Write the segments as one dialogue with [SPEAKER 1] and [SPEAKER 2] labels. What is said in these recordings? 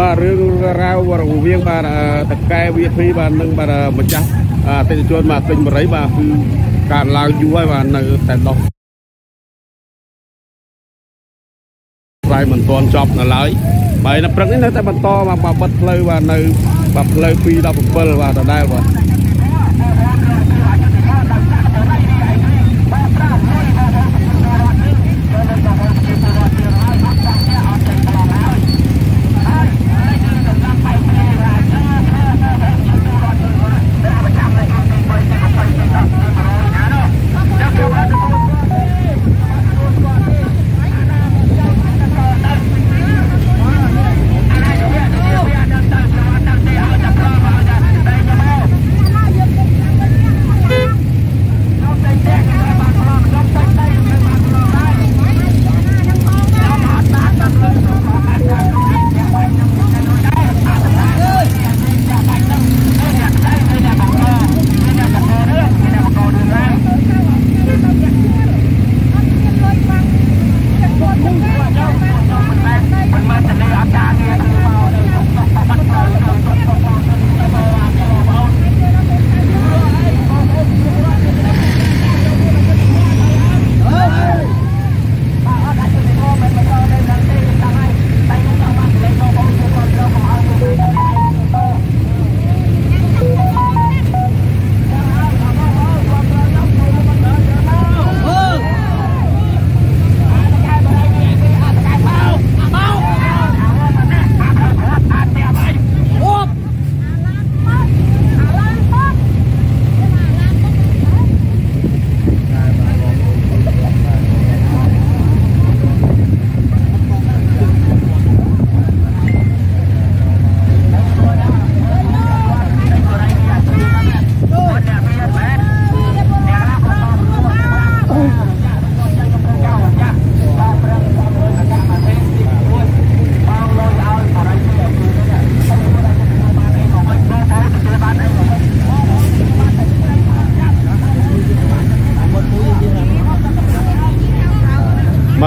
[SPEAKER 1] បាទរឿងរ៉ាវរវាងបាទតកែ VIP បាទនឹងបាទម្ចាស់អតិថិជនបាទទិញបរិយបាទគឺកើតឡើងយូរហើយបាទនៅតែដោះស្រាយមិនទាន់ចប់នៅឡើយបាទនៅព្រឹកនេះនៅតែបន្តបាទបិទផ្លូវបាទនៅបាទផ្លូវ217បាទដដែលបាទ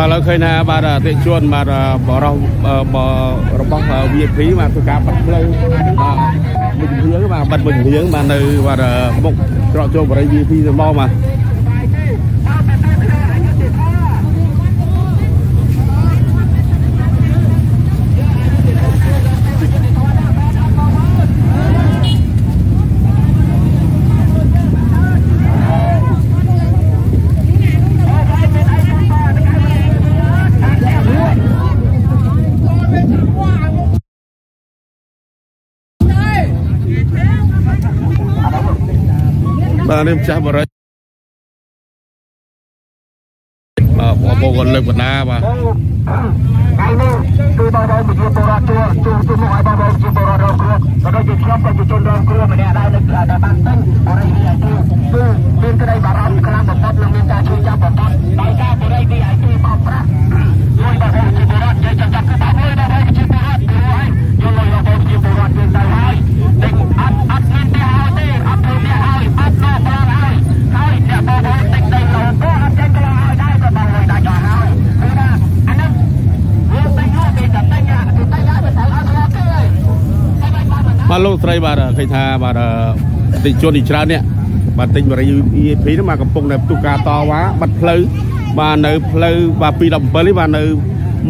[SPEAKER 1] ឥឡូវឃើញថាបាទអតិជនបាទបរោះរបស់ VIP បាទធ្វើការបិទផ្លូវបាទមួយជំនឿបាទបិទមួយជំនឿបាទនៅបាទមុខច្រកចូលបរិយ VIP ទៅមកបាទបាទ នេះម្ចាស់បរិយបាទបងប្អូនគាត់លើកបណ្ដាបាទថ្ងៃនេះគឺបងប្អូនប្រជាពលរដ្ឋជួជួជួមកឲ្យបងប្អូនប្រជាពលរដ្ឋរងគ្រោះក៏ដូចជាខ្ញុំក៏ជាជនរងគ្រោះម្នាក់ដែរនៅដែលបានទិញបរិយា VIP គឺមានក្តីបារម្ភខ្លាំងបំផុតនិងមានការជួយចាប់បំផុតដោយការបរិយា VIP បោកប្រាស់មួយបងប្អូនប្រជាពលរដ្ឋនិយាយចាំចាប់គឺបងប្អូនបងប្អូនប្រជាពលរដ្ឋព្រោះហើយយល់លុយបងប្អូនប្រជាពលរដ្ឋយើងទៅហើយទិញអត់អត់មានទេហើយទេអត់ធ្វើនេះហើយអត់ដោះប្រងហើយហើយអ្នកបងប្អូនទិញដីទៅក៏អត់ចេញកន្លងហើយដែរក៏បងប្អូនដាច់អស់ហើយគឺថាអានេះយើងទិញយកគេតែទិញអាគឺទិញហើយមិនត្រូវអត់រកទេហើយ បាទ លោកស្រីបាទឃើញថាបាទអតិជននេះច្រើននេះបាទទិញបរិយ VIP ហ្នឹងមកកំពុងតែផ្ទុះការតវ៉ាបាត់ផ្លូវបាទនៅផ្លូវបាទ217នេះបាទនៅ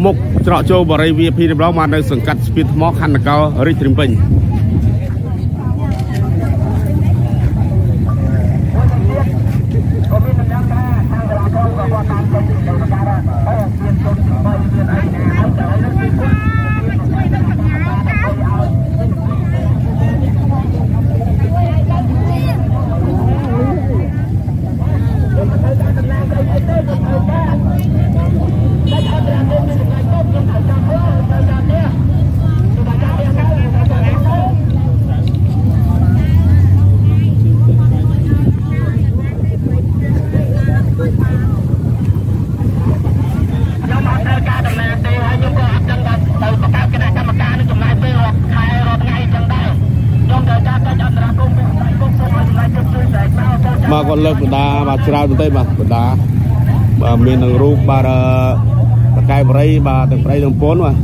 [SPEAKER 1] មុខច្រកចូលបរិយ VIP ម្ដងបាទនៅសង្កាត់ស្ពានថ្មខណ្ឌនគររាជធានីភ្នំពេញបាទគាត់ លើកបណ្ដាបាទច្រើនបន្តិចបាទបណ្ដាបាទមាននឹងរូបបាទតកែបរិយបាទទាំងប្តីទាំងប្រពន្ធបាទ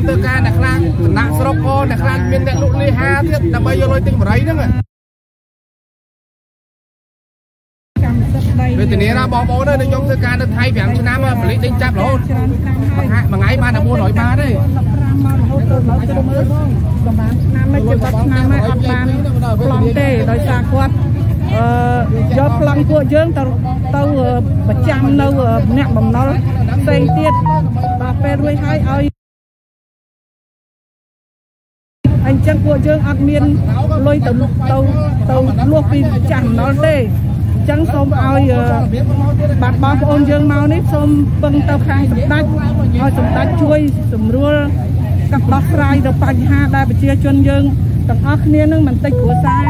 [SPEAKER 2] មធ្វើការអ្នកខ្លះសំណាក់ស្រុកអូអ្នកខ្លះមានអ្នកលក់លេហាទៀតដើម្បីយកលុយទិញបរិយហ្នឹង
[SPEAKER 3] វេទនាណាបងប្អូនអើយខ្ញុំធ្វើក
[SPEAKER 2] ារនៅថៃ5ឆ្នាំបលិដេញចាប់រហូត
[SPEAKER 3] មួយ
[SPEAKER 2] ថ្ងៃបានតែ400បាតទេ
[SPEAKER 3] មករហូតដល់ដល់ទៅមើលផងប្រហែលឆ្នាំមិនជិត10ឆ្នាំហើយអត់បានប្លង់ទេដោយសារគាត់អឺយកប្លង់ពួកយើងទៅទៅប្រចាំនៅអ្នកបំណុលផ្សេងទៀតដល់ពេលរួចហើយឲ្យអញ្ចឹងពួកយើងអត់មានលុយទៅទៅទៅលួសពីចាស់បំណុលទេអញ្ចឹងសូមឲ្យបាទបងប្អូនយើងមកនេះសូមពឹងទៅខាងសម្ដេច
[SPEAKER 2] ឲ
[SPEAKER 3] ្យសម្ដេចជួយសម្រួលកាត់ដោះស្រាយទៅបញ្ហាដែលប្រជាជនយើងទាំងអស់គ្នានឹងមិនតិចគ្រួសារ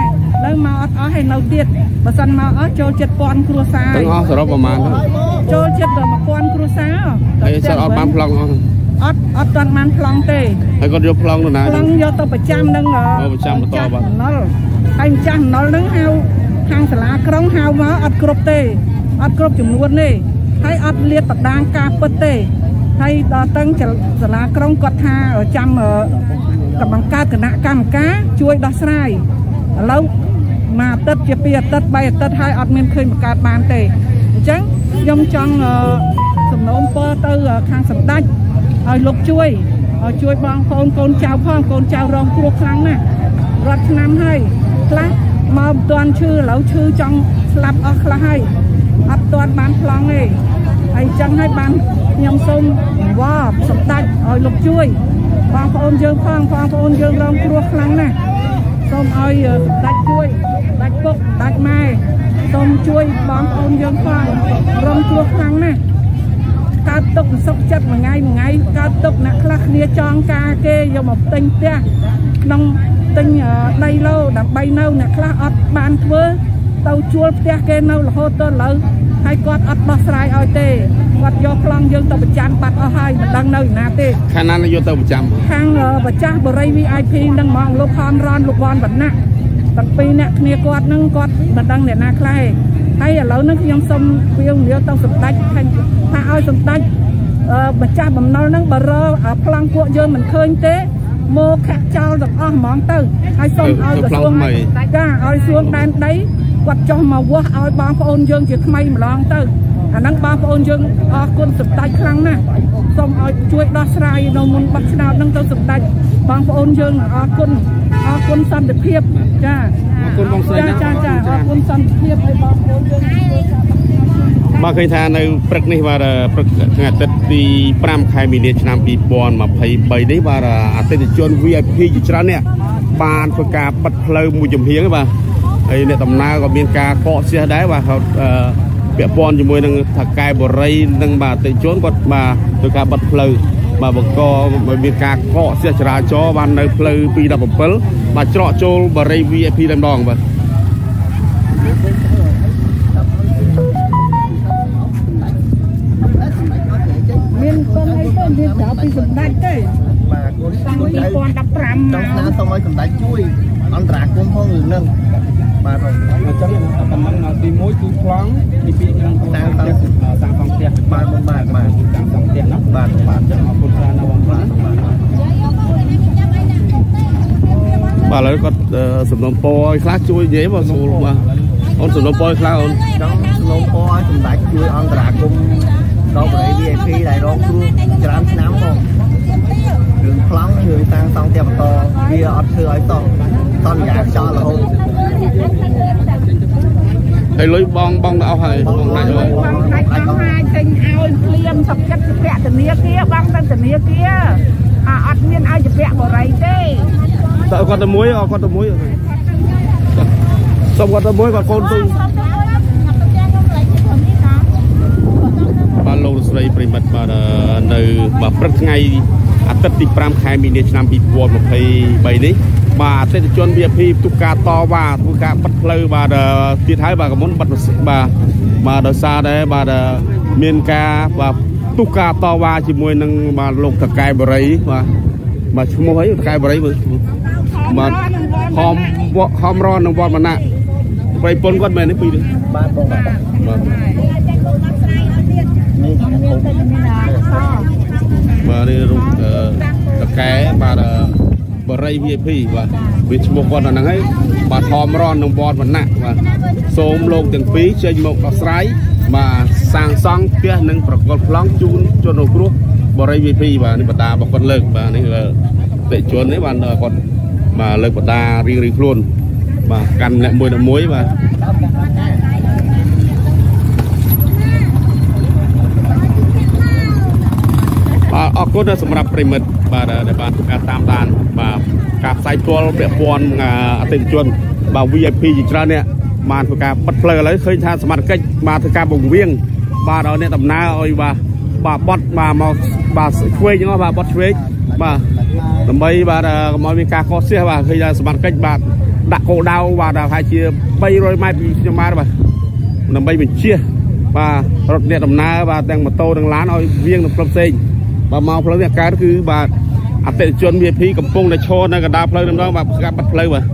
[SPEAKER 3] នៅមកអត់អស់ហើយនៅទៀតបើសិនមកអស់ចូល7000គ្រួសារទាំងអ
[SPEAKER 1] ស់សរុបប្រហែលទៅ
[SPEAKER 3] ចូលចិត្តដល់1000គ្រួសារហើយសិតអត់បានប
[SPEAKER 1] ្លង់អស់
[SPEAKER 3] អត់អត់ទាន់បានប្លង់ទេ
[SPEAKER 1] ហើយគាត់យកប្លង់ទៅណាប្លង់
[SPEAKER 3] យកទៅប្រចាំនឹងប្រចាំបន្តបាទណុលហើយម្ចាស់ណុលនឹងហៅ ខាងសាលាក្រុងហៅមកអត់គ្រប់ទេអត់គ្រប់ចំនួនទេហើយអត់លាតបដាងការពិតទេហើយដល់តឹងសាលាក្រុងគាត់ថាចាំកំបង្កើតគណៈកម្មការជួយដោះស្រាយឥឡូវមួយអាទិត្យជាពីរអាទិត្យបីអាទិត្យហើយអត់មានឃើញបង្កើតបានទេអញ្ចឹងខ្ញុំចង់សំណូមពរទៅខាងសម្ដេចឲ្យលោកជួយឲ្យជួយបងប្អូនកូនចៅផងកូនចៅរងគ្រោះខ្លាំងណាស់រត់ឆ្នាំហើយខ្លះ មកមិនទាន់ឈឺឥឡូវឈឺចង់ស្លាប់អស់ខ្លះហើយអត់ទាន់បានប្លង់ទេហើយអញ្ចឹងហើយបានខ្ញុំសូមវល់សម្ដេចឲ្យលោកជួយបងប្អូនយើងផងបងប្អូនយើងរងគ្រោះខ្លាំងណាស់សូមឲ្យសម្ដេចជួយសម្ដេចពុកសម្ដេចម៉ែសូមជួយបងប្អូនយើងផងរងគ្រោះខ្លាំងណាស់កើតទុកសុខចិត្តមួយថ្ងៃមួយថ្ងៃកើតទុកអ្នកខ្លះគ្នាចងការគេយកមកទិញផ្ទះក្នុង ទិញដីឡូដើម្បីនៅអ្នកខ្លះអត់បានធ្វើទៅជួលផ្ទះគេនៅរហូតដល់ឥឡូវហើយគាត់អត់ដោះស្រាយឲ្យទេគាត់យកប្លង់យើងទៅប្រចាំបាត់អស់ហើយមិនដឹងនៅណាទេ
[SPEAKER 1] ខាងណាយកទៅប្រចាំ
[SPEAKER 3] ខាងម្ចាស់បរិយ VIP នឹងហ្មងលោកខនរនលោកវ៉ាន់វណ្ណៈទាំងពីរអ្នកគ្នាគាត់នឹងគាត់មិនដឹងអ្នកណាខ្លះហើយឥឡូវនេះខ្ញុំសូមវាវនាវទៅសម្ដេចថាឲ្យសម្ដេចម្ចាស់បំណុលនឹងបរប្លង់ពួកយើងមិនឃើញទេ មកខាក់ចោលទាំងអស់ហ្មងទៅហើយសូមឲ្យក្រសួងចាឲ្យសួងដែនដីគាត់ចុះមកវាស់ឲ្យបងប្អូនយើងជាថ្មីម្ដងទៅអាហ្នឹងបងប្អូនយើងអរគុណសម្ដេចខ្លាំងណាស់សូមឲ្យជួយដោះស្រាយនៅមុនបោះឆ្នោតហ្នឹងទៅសម្ដេចបងប្អូនយើងអរគុណអរគុណសន្តិភាពចា
[SPEAKER 1] អរគុណបងស្រីចាណាចាចាអរគុ
[SPEAKER 3] ណសន្តិភាពឲ្យបងប្អូនយើងជួយការ
[SPEAKER 1] បាទឃើញថានៅព្រឹកនេះបាទព្រឹកថ្ងៃអាទិត្យទី5ខែមីនាឆ្នាំ2023នេះបាទអតិថិជន VIP ជាច្រើននេះបានធ្វើការបិទផ្លូវមួយចំហៀងបាទហើយអ្នកដំណើរក៏មានការកកស្ទះដែរបាទគាត់អឺពាក់ព័ន្ធជាមួយនឹងថកែបរិយនិងបាទអតិថិជនគាត់បាទធ្វើការបិទផ្លូវបាទបង្កឲ្យមានការកកស្ទះចរាចរណ៍បាននៅផ្លូវ217បាទច្រកចូលបរិយ VIP តែម្ដងបាទ
[SPEAKER 4] មានប្រាប់ពីសម្ដេចទេបាទកូនតាំងកូនចៅ
[SPEAKER 3] 2015ចង់មកស្នើ
[SPEAKER 4] សុំឲ្យសម្ដេចជួយអន្តរាគមន៍ផងរឿងហ្នឹងបាទបងអ
[SPEAKER 1] ញ្ចឹងប៉ុណ្ណឹងទី1គឺប្លង់ទី2គឺសាងសង់សាងសង់ផ្ទះបា
[SPEAKER 4] ទបងបាទបាទ
[SPEAKER 1] សាងសង់ផ្ទះណា
[SPEAKER 4] បាទបាទចឹងអរគុណ
[SPEAKER 1] ច្រើនណាស់បងប្អូនបាទឥឡូវគាត់អឺសំណុំពរឲ្យខ្លះជួយនិយាយមកស្រួលបាទអូនសំណុំពរឲ្យខ្លះអូន
[SPEAKER 4] ចង់ស្នើពរឲ្យសម្ដេចជួយអន្តរាគមន៍ ដល់បរិយា VIP ដែលរងគ្រោះច្រើនឆ្នាំមករឿងប្លង់រឿងសាងសង់ផ្ទះបន្តវាអត់ធ្វើឲ្យសោះសន្យាចោលរហូត
[SPEAKER 1] ហើយលុយបងបងទៅអស់ហើយបងណាច់ហើយបង
[SPEAKER 4] ដាច់អស់ហើ
[SPEAKER 3] យចេញឲ្យភ្លាមសុខចិត្តជាពាក់ធនាគារបងទៅធនាគារអាអត់មានឲ្យជាពាក់បរិយទេ
[SPEAKER 1] តើគាត់ទៅមួយអគាត់ទៅមួយសុំគាត់ទៅមួយគាត់កូនទៅបាទ លោកស្រីប្រិមិត្តបាទនៅបាទព្រឹកថ្ងៃអាទិត្យទី5ខែមីនាឆ្នាំ2023នេះបាទអតិថិជន VIP ទូការតវ៉ាធ្វើការបិទផ្លូវបាទទៀតហើយបាទកមុនបិទបាទបាទដោយសារតែបាទមានការបាទទូការតវ៉ាជាមួយនឹងបាទលោកតកែបរិយបាទបាទឈ្មោះអីតកែបរិយមើល
[SPEAKER 3] បាទខំ
[SPEAKER 1] វខំរននឹងវត្តមណៈប្រៃពុនគាត់មែនទេពីរនេះ
[SPEAKER 4] បាទបងបាទ
[SPEAKER 1] បាទ នេ
[SPEAKER 3] ះ
[SPEAKER 4] មានតែមានអក្សរ
[SPEAKER 1] បាទនេះរូបអឺតកែបាទអឺបរិយ VIP បាទវាឈ្មោះគាត់ដល់ហ្នឹងហើយបាទធម្មរននឹងវត្តវណ្ណៈបាទសូមលោកទាំងពីរចេញមកដោះស្រាយបាទសាងសង់ផ្ទះនិងប្រកល់ប្លង់ជូនជនរងគ្រោះបរិយ VIP បាទនេះបតារបស់គាត់លើកបាទនេះតិជននេះបាទគាត់បាទលើកបតារៀងរៀងខ្លួនបាទកាន់ម្នាក់មួយដល់មួយបាទ បាទអរគុណសម្រាប់ប្រិមិត្តបាទដែលបានធ្វើការតាមដានបាទការផ្សាយផ្ទាល់ពាក់ព័ន្ធអតិថិជនបាទ VIP ជាច្រើននេះបានធ្វើការបិទផ្លូវឥឡូវឃើញថាសមត្ថកិច្ចបានធ្វើការបង្រៀងបាទឲ្យអ្នកដំណើរឲ្យបាទបាទបត់បាទមកបាទឆ្វេងហ្នឹងបាទបត់ឆ្វេង
[SPEAKER 4] បាទ
[SPEAKER 1] ដើម្បីបាទកុំឲ្យមានការកកស្ទះបាទឃើញថាសមត្ថកិច្ចបាទដាក់គោលដៅបាទប្រហែលជា300ម៉ែត្រពីខ្ញុំបាទបាទដើម្បីបញ្ជាបាទរថអ្នកដំណើរបាទទាំងម៉ូតូទាំងឡានឲ្យវៀងនៅផ្លូវផ្សេង បាទមកផ្លូវនេះកើតគឺបាទអតិថិជន VIP កំពុងតែឈរនៅកណ្ដាលផ្លូវម្ដងបាទស្កាត់បាត់ផ្លូវបាទ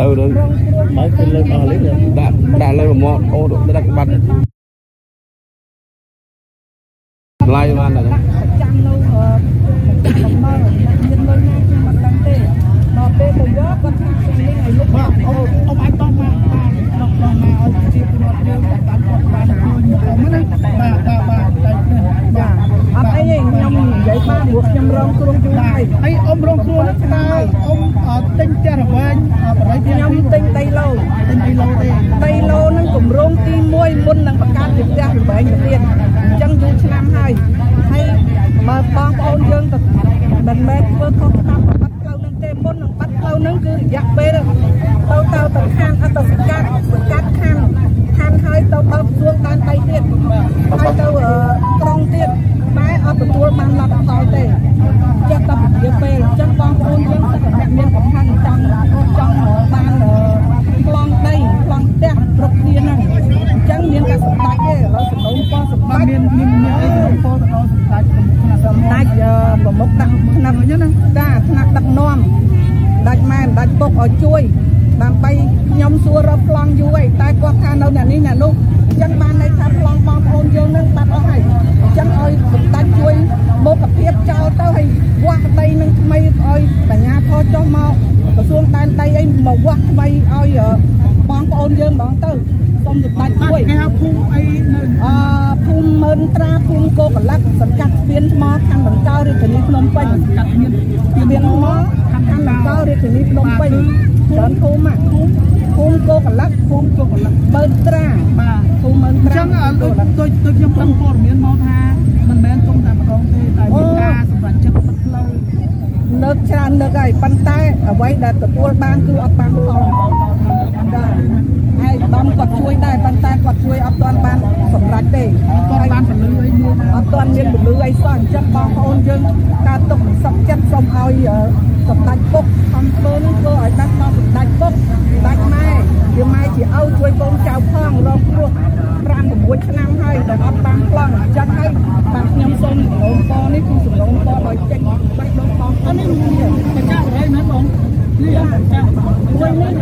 [SPEAKER 1] ទៅទៅ
[SPEAKER 3] បើទៅលើអស់លេង
[SPEAKER 1] ដាក់ដាក់លើប្រមត់អូដាក់បាត់ឡាយបានដែរ
[SPEAKER 3] ពួកខ្ញុំរងគ្រោះយូរហើយ
[SPEAKER 5] ហើយអ៊ំរងគ្រោះហ្នឹងតើអ៊ំទិញផ្ទះរវែងបរិយខ្ញុំទ
[SPEAKER 3] ិញដីឡូ
[SPEAKER 5] ទិញដីឡូទេដីឡូ
[SPEAKER 3] ហ្នឹងគម្រោងទី1មុននឹងបង្កើតជាផ្ទះរវែងទៅទៀតអញ្ចឹងយូរឆ្នាំហើយហើយមើលបងប្អូនយើងទៅមិនមែនធ្វើខុសតាមបាត់ផ្លូវហ្នឹងទេមុននឹងបាត់ផ្លូវហ្នឹងគឺរយៈពេលទៅទៅទៅខាងអត់ទៅសកាត់សកាត់ខាងខាងហើយទៅដល់ស្ទួងតាមដៃទៀតហើយទៅក្រុងទៀត ទទួលបានលទ្ធផលទេចិត្តតែពជាពេលអញ្ចឹងបងប្អូនយើងសិតតែមានសំខាន់ចង់ចង់បានប្លង់ដីប្លង់ផ្ទះគ្រប់គ្នាហ្នឹងអញ្ចឹងមានតែសម្ដេចទេឥឡូវសំឡូងក៏សម្ដេចម
[SPEAKER 5] ានមានមានអីសំពោសំឡូងសម្ដេចសម្ដេច
[SPEAKER 3] ប្រមុខដាក់ឆ្នាំហ្
[SPEAKER 5] នឹងណា
[SPEAKER 3] ចាឆ្នាំដឹកនាំដាច់ម៉ែដាច់ពុកឲ្យជួយដើម្បីខ្ញុំសួររកប្លង់យូរហើយតែគាត់ថានៅអ្នកនេះអ្នកនោះ ចឹងបានន័យថាប្លង់បងប្អូនយើងនឹងបាត់អស់ហើយអញ្ចឹងឲ្យសម្ដេចជួយមុខភាពចោលទៅហើយវាស់ដីនឹងថ្មីឲ្យបញ្ញាធរចុះមកក្រសួងដែនដីអីមកវាស់ថ្មីឲ្យបងប្អូនយើងបងទៅសូមសម្ដេចជួយគេ
[SPEAKER 5] ហៅភូមិអីនៅអឺ
[SPEAKER 3] ភូមិមើលត្រាភូមិកោកលក្ខសង្កាត់ស្ពានថ្មខាងដង្កោរាជធានីភ្នំពេញសង
[SPEAKER 5] ្កាត់ស្ពានថ្ម បានខាងនគរ
[SPEAKER 3] រាជធានីភ្នំពេញ
[SPEAKER 5] ច្រើន
[SPEAKER 3] ភូមិភូមិកោកលឹកភ
[SPEAKER 5] ូមិកោកលឹក
[SPEAKER 3] បើត្រា
[SPEAKER 5] បាទ
[SPEAKER 3] ភូមិមើលត្រាអញ្ចឹងដូច
[SPEAKER 5] ដូចដូចខ្ញុំដឹងព័ត៌មានមកថាមិនមែនទុំតែម្ដងទេតែមានការសម្រាប់ចិត្តបិទផ្លូវ
[SPEAKER 3] នៅច្រើននឹកហើយប៉ុន្តែអ្វីដែលទទួលបានគឺអត់បានត
[SPEAKER 5] ដែរ
[SPEAKER 3] ហើយបំគាត់ជួយដែរប៉ុន្តែគាត់ជួយអត់ទាន់បានសម្រេចទេ
[SPEAKER 5] គាត់បានពលឺអីមួយអត់ទាន់មា
[SPEAKER 3] នពលឺអីសោះអញ្ចឹងបងប្អូនយើងកើតទុកសុខចិត្តសូមឲ្យ សម្ដេចពុកអំពើនឹងធ្វើឲ្យដាច់មកសម្ដេចពុកសម្ដេចម៉ែជាម៉ែជាឪជួយបងចៅផងរងគ្រោះ5 6ឆ្នាំហើយដែលអត់បានប្លង់ចឹងហើយបាទខ្ញុំសូមសំឡងពនេះគឺសំឡងពឲ្យចេញបាច់ដងបងនេះ
[SPEAKER 5] តែចាស់រៃមែនបងនេះចាស់មួយនេះ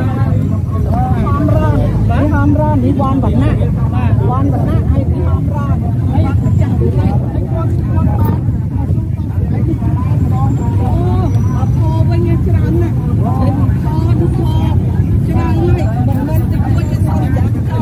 [SPEAKER 5] ហំរ
[SPEAKER 3] នបាទហំរននេះវ៉ាន់វណ្ណៈវ៉ាន់វណ្ណៈហើយហំរនហើយចាស់រៃហើ
[SPEAKER 5] យគាត់គាត់បាន
[SPEAKER 3] អូ ច្រើនណាស់ផលផលច្រើនហើយមិនមែនតិចមួយទេផលចាក់ទៅ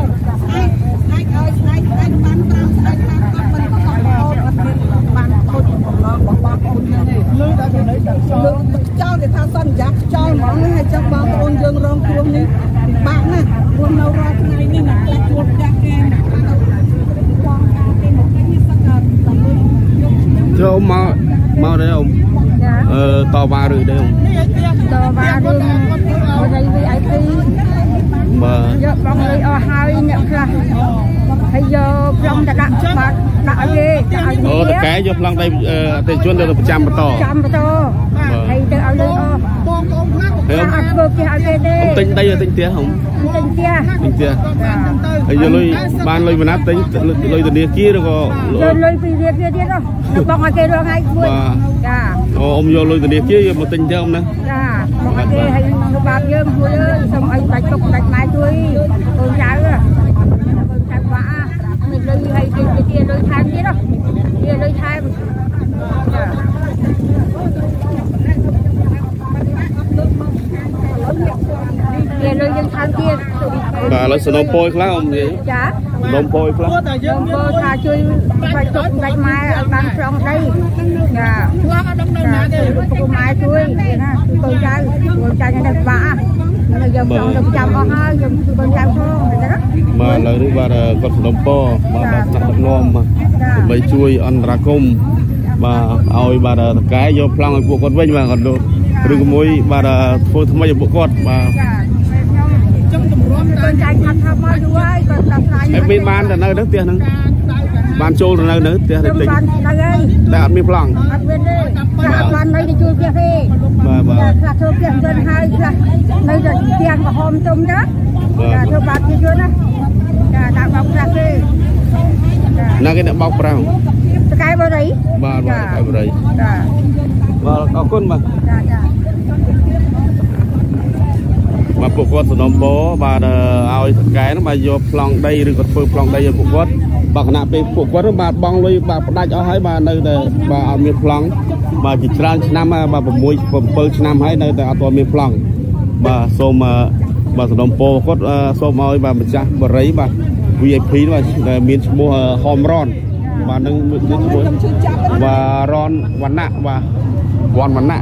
[SPEAKER 3] អាចអាចឲ្យស្នែកអាចបានតាមស្នែកតាមគាត់មិនក៏បោអត់មានបានពុតបំឡងបងបងអូនទេ
[SPEAKER 5] លើតែពីនេះទាំងចូល
[SPEAKER 3] ចោលគេថាសន្យាខ្ចោលហ្មងហើយចាំបងប្អូនយើងរងគ្រោះនេះពិបាកណាស់ព្រោះនៅរាល់ថ្ងៃនេះអ្នកខ្លះជួបចាក់គេ
[SPEAKER 1] ចូលមកមកទេអ៊ំអឺតវ៉ាឬទេអ៊ំ អូតគេកែយកប្លង់ដៃអឺអតិថិជនទៅប្រចាំបន្តច
[SPEAKER 6] ាំបន្ត
[SPEAKER 1] ហើយ
[SPEAKER 6] ទៅឲ្យលុយអស់
[SPEAKER 5] ហើយអ៊ំអត់ធ្វើផ្ទះឲ្យគេទ
[SPEAKER 6] េអ៊ំទិញ
[SPEAKER 1] ដីឲ្យទិញផ្ទះអ៊ំ
[SPEAKER 5] ទិញផ្ទះទិញផ្ទះចាហើយយកលុយបានលុយបណ្ណា
[SPEAKER 1] ទិញលុយធនាគារឬក៏យក
[SPEAKER 6] លុយពីរៀបទៀតទៀតទៅបងឲ្យគេរងថ្ងៃមួយចា
[SPEAKER 1] អូអ៊ំយកលុយធនាគារយកមកទិញទៅអ៊ំណា
[SPEAKER 6] ចាបងឲ្យគេឲ្យនៅបាបយើងមួយអើយសូមឲ្យដាច់ទុកដាច់ម៉ែជួយកូនចៅកូនចៅបាក់មានលុយឲ្យគេទៀត លុយថែមទៀតទៀតលុយថែមចាគេលុយយើងថែមទៀតបាទឥឡូវសនំព
[SPEAKER 1] យខ្លះអ៊ំនិយាយ
[SPEAKER 6] ចាស
[SPEAKER 5] នំ
[SPEAKER 1] ពយខ្លះ
[SPEAKER 5] យើងពោថា
[SPEAKER 6] ជួយបាច់ទុកដាច់ម៉ែឲ្យបានស្រង់ដីចា
[SPEAKER 5] ចា
[SPEAKER 6] ពុកម៉ែជួយណាកូនចៅកូនចៅនៅបាក់ ហើយយើងចង់ទៅចាំអស់ហើយយើងជួយកូនចៅផងអញ្ចឹង
[SPEAKER 1] បាទឥឡូវនេះបាទគាត់សនំពបាទបាទថ្នាក់ដឹកនាំបាទ
[SPEAKER 6] ដើម្ប
[SPEAKER 1] ីជួយអន្តរាគមន៍បាទឲ្យបាទតកែយកប្លង់ឲ្យពួកគាត់វិញបាទគាត់លោក
[SPEAKER 6] ឬក
[SPEAKER 1] ៏មួយបាទធ្វើថ្មីឲ្យពួកគាត់បាទចាខ
[SPEAKER 6] ្ញុំជំរុំកូ
[SPEAKER 5] នចៅខាត់ថាមកយូរហ
[SPEAKER 6] ើយគាត់ដោះស្រាយហើយមានបាន
[SPEAKER 1] ទៅនៅនឹងផ្ទះហ្នឹង
[SPEAKER 5] បានច
[SPEAKER 1] ូលទៅនៅនៅផ្ទះខ្ញុំតិចបាន
[SPEAKER 6] ទៅហើយ
[SPEAKER 1] តែអត់មានប្លង់
[SPEAKER 5] អត់មានទេចាអត់ប
[SPEAKER 6] ាននៅទៅជួយផ្ទះទេ
[SPEAKER 5] បាទ
[SPEAKER 1] បាទចា
[SPEAKER 6] ខ្លះធ្វើផ្ទះយន្តហើយខ្លះនៅតែផ្ទះក្រហមទុំចាច
[SPEAKER 1] ាធ្វ
[SPEAKER 6] ើបាបជាយន្តណាចាដាក់បោកខ្លះទេចា
[SPEAKER 1] ណាគេអ្នកបោកប្រាំង
[SPEAKER 6] តកែបរិយ
[SPEAKER 1] បាទបាទតែបរិយ
[SPEAKER 6] ចា
[SPEAKER 1] បាទអរគុណបាទ
[SPEAKER 6] ចាចា
[SPEAKER 1] បាទពួកគាត់សនំពបាទឲ្យតកែហ្នឹងបាទយកប្លង់ដីឬក៏ធ្វើប្លង់ដីឲ្យពួកគាត់បាទគណៈពេលពួកគាត់ហ្នឹងបាទបងលុយបាទផ្ដាច់អស់ហើយបាទនៅតែបាទអត់មានប្លង់បាទជាច្រើនឆ្នាំហើយបាទ6 7ឆ្នាំហើយនៅតែអត់ទាន់មានប្លង់បាទសូមបាទសនំពគាត់សូមឲ្យបាទម្ចាស់បរិយបាទ VIP បាទដែលមានឈ្មោះហមរនបាទនឹងមានឈ្មោះ
[SPEAKER 3] បា
[SPEAKER 1] ទរនវណ្ណៈបាទវណ្ណវណ្ណៈ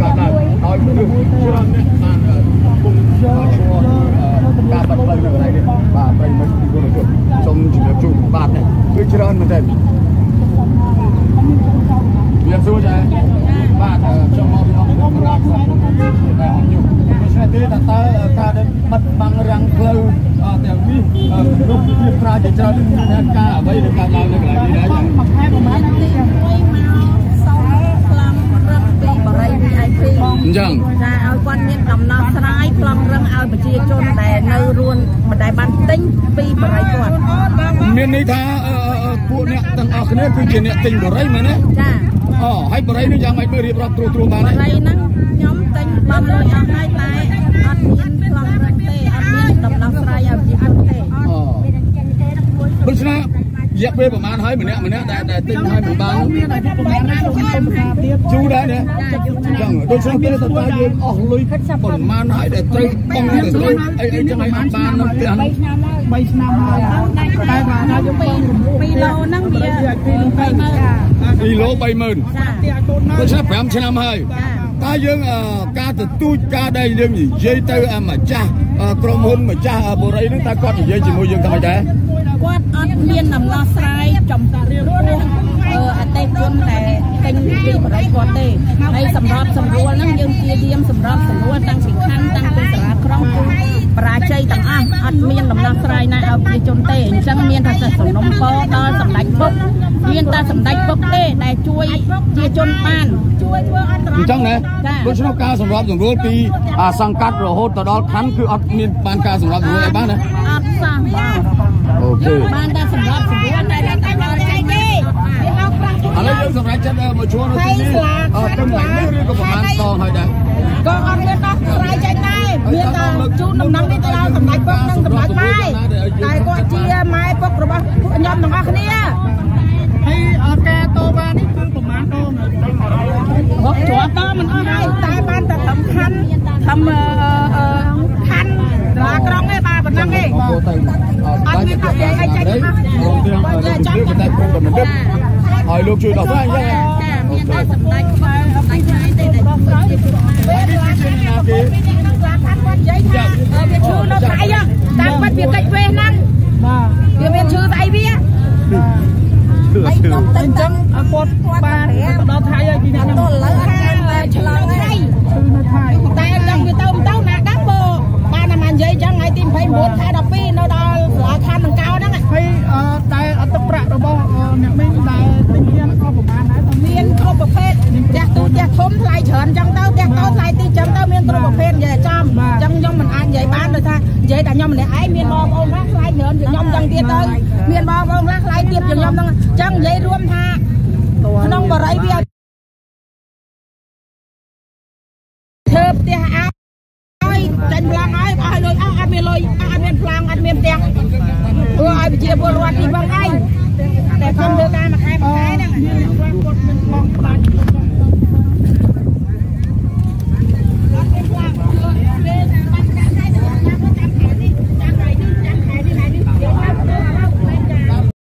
[SPEAKER 7] បាទរនវណ្ណៈ
[SPEAKER 5] បាទបាទបាទ
[SPEAKER 7] បាទបាទសូមជំរាបជូនបាទគឺច្រើនមែនទេមានសួរចាបាទខ្ញុំមកពីអង្គការសម្រាប់តែអង្គយុដូច្នេះទេតើតើការដែលបិទបាំងរាំងផ្លូវទាំងនេះរូបភាពប្រាជាច្រើនមានការអ្វីដែលកើតឡើងនៅកន្លែងនេះដែរចាម
[SPEAKER 5] ួយខែប្រហែលនាទីសោខ
[SPEAKER 8] ្លាំងរឹកពីបរិយ VIP អ
[SPEAKER 5] ញ្ចឹងចាឲ្យ
[SPEAKER 8] គាត់មានដំណោះស្រាយខ្លងរឹងឲ្យប្រជាជនដែលនៅរួនមិនដែលបានទិញពីបរិយគាត់
[SPEAKER 7] មានន័យថាពួកអ្នកទាំងអស់គ្នាគឺជាអ្នកទិញបរិយមែនទេ
[SPEAKER 8] ចា
[SPEAKER 7] អូហើយបរិយនេះយ៉ាងម៉េចមើលរៀបរាប់ត្រួសត្រាសបានបទេរ
[SPEAKER 8] ិយហ្នឹងខ្ញុំទិញបានលុយអស់ហើយតែអត់មានខ្លងរឹងទេអត់មានដំណោះស្រាយឲ្យប្រជាជនទេ
[SPEAKER 7] អូដូច្នេះ រយៈពេលប្រហែលហើយម្នាក់ម្នាក់ដែលដែលទិញហើយមិនបាន
[SPEAKER 5] ជូរដែរណា
[SPEAKER 8] អញ្ចឹ
[SPEAKER 5] ងដូច្នេះពេលតើតើយើង
[SPEAKER 7] អស់លុយប្រហែលហើយដែលត្រូវបង់ទៅលុយអីអីចឹងហើយអត់បាននៅផ្ទះហ្នឹង
[SPEAKER 6] 3
[SPEAKER 5] ឆ្នាំហើយ
[SPEAKER 8] តែបានហើយ2 2ឡូហ្នឹងវា20000
[SPEAKER 5] គីឡូ
[SPEAKER 7] 30000
[SPEAKER 8] ចា
[SPEAKER 5] ដូច្នេះ
[SPEAKER 7] 5ឆ្នាំហើយតើយើងអឺការទទូចការដែលយើងនិយាយទៅអាម្ចាស់អឺ ក្រុមហ៊ុនម្ចាស់បរិយហ្នឹងតើគាត់និយាយជាមួយយើងថាម៉េចដែរ
[SPEAKER 8] គាត់អត់មានដំណោះស្រាយចំពោះអឺអតិថិជនដែលទិញពីបរិយគាត់ទេហើយសម្រាប់សម្រួលហ្នឹងយើងព្យាយាមសម្រាប់សម្រួលតាំងពីខណ្ឌតាំងពីសាលាក្រុងគឺ បរាជ័យទាំងអស់អត់មានដំណោះស្រាយណាឲ្យប្រជាជនទេអញ្ចឹងមានតែសំណុំពរដល់សម្ដេចពុក
[SPEAKER 5] មានតែសម្ដេចពុក
[SPEAKER 8] ទេដែលជួយប្រជាជនបានជួយធ្វើអន្តរាអញ្ចឹងណាចា៎ដូ
[SPEAKER 7] ច្នោះការសម្របសម្រួលពីអាសង្កាត់រហូតទៅដល់ខណ្ឌគឺអត់មានបានការសម្របសម្រួលអីបានណា
[SPEAKER 8] អត់សោះបង
[SPEAKER 7] អូខេ
[SPEAKER 8] បានតែសម្រាប់សម្រួលតែតែដល់ចៃទេវាអោប្រាក់ឥឡូវយើង
[SPEAKER 7] សម្រាប់ចិត្តមកជួលនៅទីនេះ
[SPEAKER 8] អត់ទាំងឡើងនេះឬក៏ប្រហែលដ
[SPEAKER 7] ងហើយដែរ
[SPEAKER 8] ក៏អត់មានដោះស្រាយចេញដែរ មានតែជូនដំណឹងនេះទៅដល់សម្ដេចពុកនិងសម្ដេចម៉ែ
[SPEAKER 7] តែគាត់ជា
[SPEAKER 8] ម៉ែពុករបស់ពួកខ្ញុំទាំងអស់គ្នា
[SPEAKER 5] ហើយអត់ការតវ៉ានេះគឺប្រមាណដងហកជាប់តមិនអស់ហើយតែបានតែត្រឹម
[SPEAKER 8] ខណ្ឌត្រឹមអឺអឺខណ្ឌសាលាក្រុងទេបាទប៉ុណ្ណឹងទេម
[SPEAKER 7] កទៅអត់មានប្រទេសអីចេញទេបាទលោកទាំងលោកជំនឿបណ្ដាច់ព្រមតែមិនដឹងឲ្យលោកជួយដោះស្រាយអញ្ចឹង
[SPEAKER 8] ចាមានតែសម្ដេចខ្វល់សម្ដេចម៉ែទេដែលដោះស្រាយពេលខ្លះខាងគាត់មានក្នុងខ្លាខាងគាត់និយាយថាវាឈឺនៅស្អីតាមពិតវាកិច្ចវេះហ្នឹង
[SPEAKER 5] បាទ វាមានឈ
[SPEAKER 8] ឺស្អីវា គ
[SPEAKER 1] ឺអត់ជឿ
[SPEAKER 6] អញ្
[SPEAKER 5] ចឹងអ គាត់បានដល់ថៃហើយពីនេះខ្ញុំឥឡូវ
[SPEAKER 8] អត់ការឆ្លងថ្ងៃ
[SPEAKER 5] គឺនៅថៃតែអញ្ចឹងវា
[SPEAKER 8] ទៅមិនទៅណាដឹងបើបានតែមកនិយាយអញ្ចឹងថ្ងៃទី29ខែ12នៅដល់សាលាខណ្ឌដង្កោហ្នឹង
[SPEAKER 5] ហើយអឺតែអត្តប្រាក់របស់អឺអ្នកមីងដែលទិញមានក៏ប្រមាណដែរតែមានមានគ្រ
[SPEAKER 8] ប់ប្រភេទផ
[SPEAKER 5] ្ទះទូផ្ទះ
[SPEAKER 8] ធំថ្លៃច្រើនអញ្ចឹងទៅផ្ទះតូចថ្លៃទីអញ្ចឹងទៅមានគ្រប់ប្រភេទនិយាយចំអញ្ចឹងខ្ញុំមិនអាចនិយាយបានដោយថានិយាយតែខ្ញុំម្នាក់ឯងមានបងប្អូនខ្លះថ្លៃច្រើនជាងខ្ញុំអញ្ចឹងទៀតទៅមានបងប្អូនខ្លះថ្លៃទៀតជាងខ្ញុំហ្នឹងអញ្ចឹងនិយាយរួមថា
[SPEAKER 5] ក្នុ
[SPEAKER 8] ងបរិយវាធ្វើផ្ទះអោយចាញ់ប្លង់ហើយអស់លុយអស់អត់មានលុយអត់មានប្លង់អត់មានផ្ទះព្រោះឲ្យប្រជាពលរដ្ឋទីបងឯង
[SPEAKER 5] តែខ្ញុំធ្វើក
[SPEAKER 8] ារមួយខែមួយខែហ្នឹង
[SPEAKER 5] បងបង